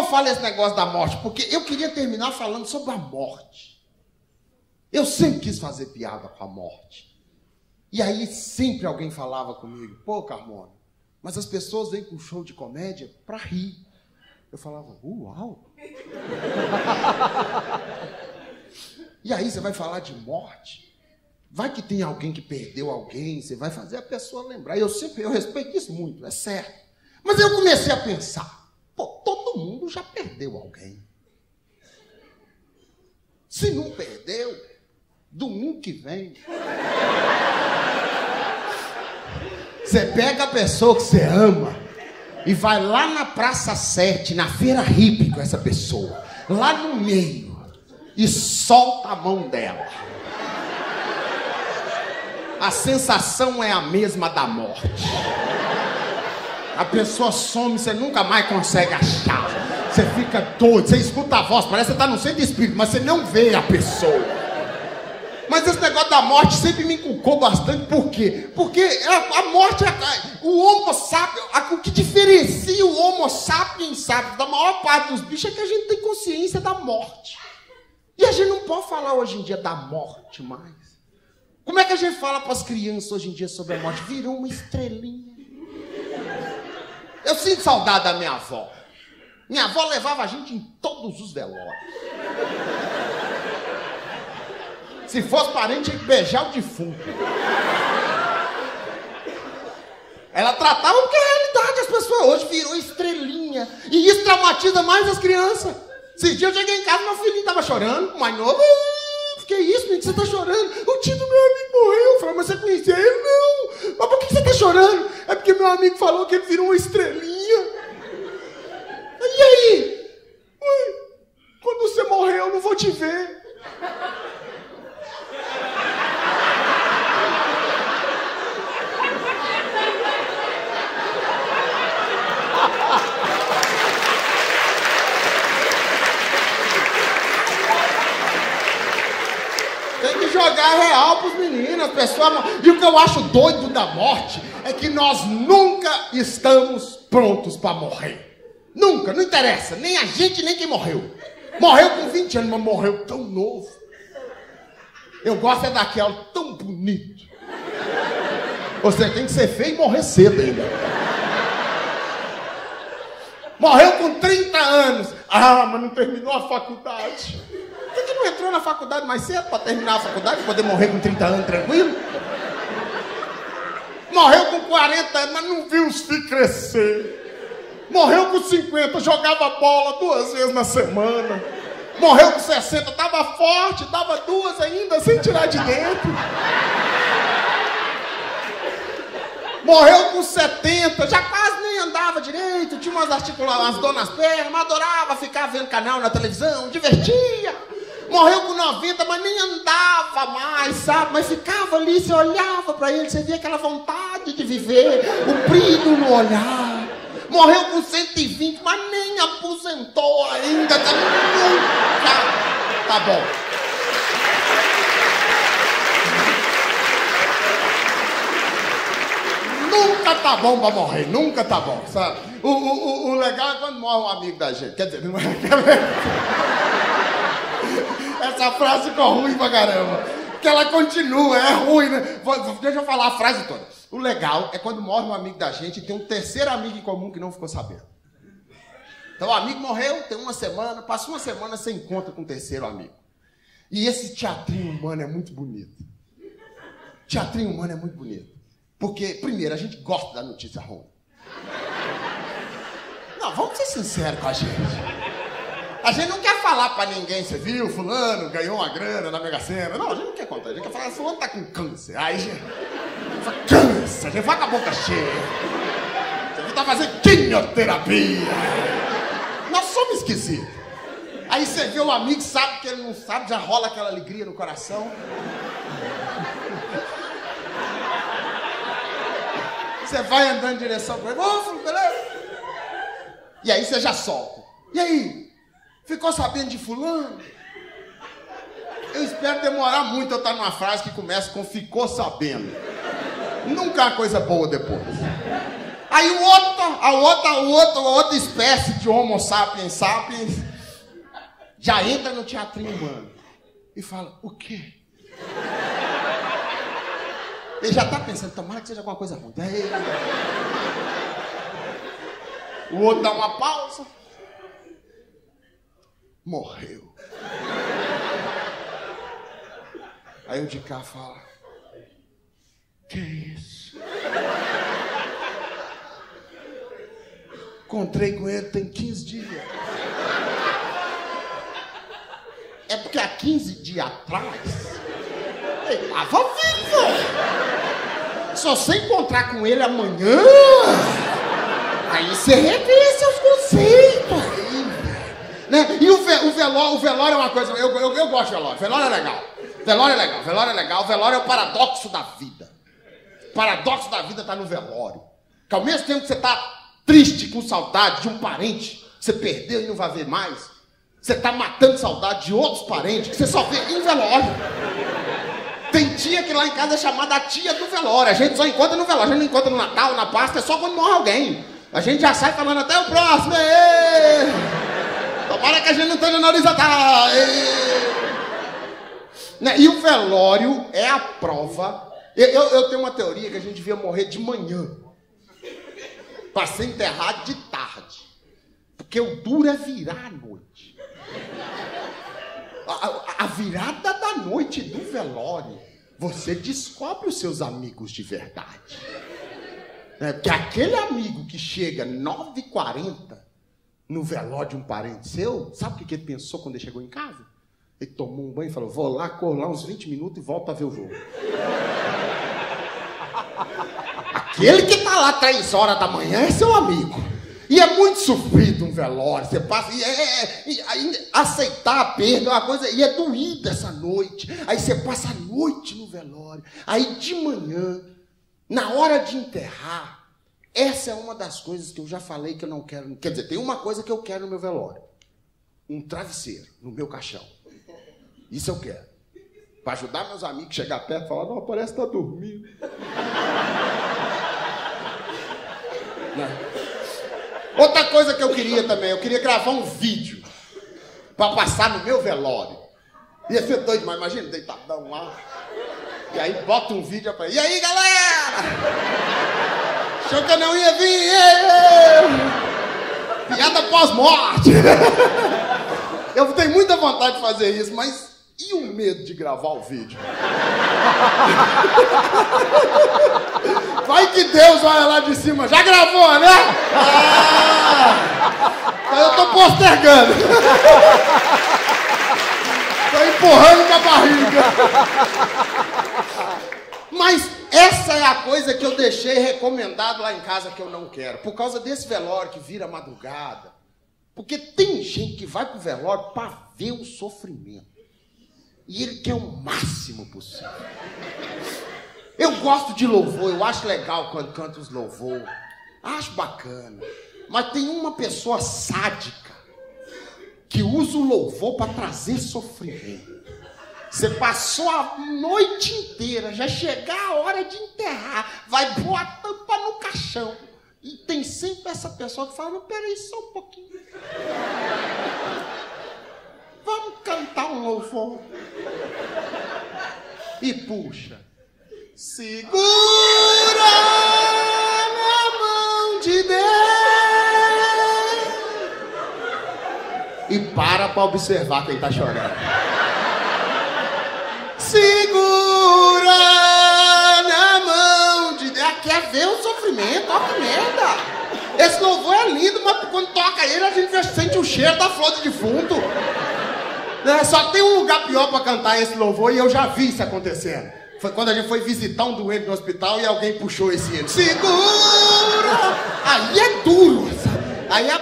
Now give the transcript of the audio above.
eu falo esse negócio da morte? Porque eu queria terminar falando sobre a morte. Eu sempre quis fazer piada com a morte. E aí sempre alguém falava comigo, pô, Carmona, mas as pessoas vêm com show de comédia para rir. Eu falava, uau! e aí você vai falar de morte? Vai que tem alguém que perdeu alguém, você vai fazer a pessoa lembrar. Eu sempre, eu respeito isso muito, é certo. Mas eu comecei a pensar, já perdeu alguém. Se não perdeu, domingo que vem. Você pega a pessoa que você ama e vai lá na Praça 7, na feira hippie com essa pessoa, lá no meio, e solta a mão dela. A sensação é a mesma da morte. A pessoa some, você nunca mais consegue achar. Você fica doido, você escuta a voz, parece que você está no centro espírito, mas você não vê a pessoa. Mas esse negócio da morte sempre me inculcou bastante. Por quê? Porque a, morte, o homo sapiens, o que diferencia o homo sapiens sapiens da maior parte dos bichos é que a gente tem consciência da morte. E a gente não pode falar hoje em dia da morte mais. Como é que a gente fala para as crianças hoje em dia sobre a morte? Virou uma estrelinha. Eu sinto saudade da minha avó. Minha avó levava a gente em todos os velórios. Se fosse parente, tinha que beijar o defunto. Ela tratava porque é realidade. As pessoas hoje virou estrelinha. E isso traumatiza mais as crianças. Esses dias eu cheguei em casa, meu filhinho estava chorando, mais novo. Que isso, menino? Você está chorando? O tio do meu amigo morreu. Eu falei, mas você conhecia ele? Não. Mas por que você está chorando? É porque meu amigo falou que ele virou uma estrelinha. E aí? Ué, quando você morrer, eu não vou te ver. Tem que jogar real pros meninos, as pessoas. E o que eu acho doido da morte é que nós nunca estamos prontos para morrer. Nunca, não interessa, nem a gente, nem quem morreu. Morreu com 20 anos, mas morreu tão novo. Eu gosto é daquela tão bonito. Você tem que ser feio e morrer cedo ainda. Morreu com 30 anos. Ah, mas não terminou a faculdade. Por que, não entrou na faculdade mais cedo para terminar a faculdade e poder morrer com 30 anos tranquilo? Morreu com 40 anos, mas não viu os filhos crescer. Morreu com 50, jogava bola duas vezes na semana. Morreu com 60, tava forte, dava duas ainda, sem tirar de dentro. Morreu com 70, já quase nem andava direito, tinha umas articulações, umas dor nas pernas, mas adorava ficar vendo canal na televisão, divertia. Morreu com 90, mas nem andava mais, sabe? Mas ficava ali, você olhava para ele, você via aquela vontade de viver, o brilho no olhar. Morreu com 120, mas nem aposentou ainda, tá nunca. Tá bom. Nunca tá bom pra morrer, nunca tá bom, sabe? O, o, o, legal é quando morre um amigo da gente. Quer dizer, não é. Essa frase ficou ruim pra caramba. Que ela continua, é ruim, né? Deixa eu falar a frase toda. O legal é quando morre um amigo da gente e tem um terceiro amigo em comum que não ficou sabendo. Então o amigo morreu, tem uma semana, passa uma semana sem encontra com o terceiro amigo. E esse teatrinho humano é muito bonito. Teatrinho humano é muito bonito. Porque, primeiro, a gente gosta da notícia ruim. Não, vamos ser sinceros com a gente. A gente não quer falar pra ninguém, você viu, fulano ganhou uma grana na Mega Sena. Não, a gente não quer contar, a gente quer falar, fulano tá com câncer. Aí a gente fala, câncer, a gente vai com a boca cheia. Você tá fazendo quimioterapia. Nós somos esquisitos. Aí você vê um amigo, sabe que ele não sabe, já rola aquela alegria no coração. Você vai andando em direção para ele, ô, beleza? E aí você já solta. E aí? Ficou sabendo de fulano? Eu espero demorar muito eu estar numa frase que começa com ficou sabendo. Nunca uma coisa boa depois. Aí o outro, a outra, o outro, a outra espécie de Homo sapiens sapiens já entra no teatrinho humano e fala: o quê? Ele já está pensando, tomara que seja alguma coisa ruim. O outro dá uma pausa. Morreu. Aí o de cá fala: Que isso? Encontrei com ele tem 15 dias. É porque há 15 dias atrás ele estava vivo. Se você encontrar com ele amanhã, aí você revê seus conceitos. Né? E o, ve o, velório, o velório é uma coisa. Eu, eu, eu gosto de velório. Velório é legal. Velório é legal. Velório é legal. Velório é o paradoxo da vida. O paradoxo da vida está no velório. Que ao mesmo tempo que você está triste, com saudade de um parente você perdeu e não vai ver mais, você está matando saudade de outros parentes que você só vê em velório. Tem tia que lá em casa é chamada a tia do velório. A gente só encontra no velório. A gente não encontra no Natal, na Páscoa, é só quando morre alguém. A gente já sai falando até o próximo. Êêê! Tomara que a gente não esteja na horizontal. Né? E o velório é a prova. Eu, eu, eu tenho uma teoria que a gente devia morrer de manhã para ser enterrado de tarde. Porque o duro é virar a noite. A, a, virada da noite do velório, você descobre os seus amigos de verdade. É, porque aquele amigo que chega 9h40 no velório de um parente seu, sabe o que, ele pensou quando ele chegou em casa? Ele tomou um banho e falou: Vou lá, corro lá uns 20 minutos e volto a ver o jogo. Aquele que está lá três horas da manhã é seu amigo. E é muito sofrido um velório. Você passa. E é, é, e, aceitar a perda é uma coisa. E é doída essa noite. Aí você passa a noite no velório. Aí de manhã, na hora de enterrar, essa é uma das coisas que eu já falei que eu não quero. Quer dizer, tem uma coisa que eu quero no meu velório: um travesseiro no meu caixão. Isso eu quero. Para ajudar meus amigos a chegar perto e falar: não, parece que está dormindo. Outra coisa que eu queria também, eu queria gravar um vídeo para passar no meu velório. Ia ser doido, mas imagina, deitadão lá. E aí bota um vídeo para. E aí, galera? Achou que eu não ia vir? Piada pós-morte. Eu tenho muita vontade de fazer isso, mas e o medo de gravar o vídeo? Vai que Deus olha lá de cima, já gravou, né? Ah, eu tô postergando. Tô empurrando com a barriga. Mas essa é a coisa que eu deixei recomendado lá em casa que eu não quero. Por causa desse velório que vira madrugada. Porque tem gente que vai pro velório para ver o sofrimento. E ele quer o máximo possível. Eu gosto de louvor, eu acho legal quando canta os louvor. Acho bacana. Mas tem uma pessoa sádica que usa o louvor para trazer sofrimento. Você passou a noite inteira, já chegar a hora de enterrar, vai pôr a tampa no caixão. E tem sempre essa pessoa que fala: peraí, só um pouquinho. Vamos cantar um louvor. E puxa. Segura na mão de Deus. E para para observar quem está chorando. Segura na mão de Deus. Quer ver o sofrimento? Olha que merda. Esse louvor é lindo, mas quando toca ele, a gente sente o cheiro da flor de defunto. Né? Só tem um lugar pior para cantar esse louvor e eu já vi isso acontecendo. Foi quando a gente foi visitar um doente no hospital e alguém puxou esse hino. Segura! Aí é duro. Aí a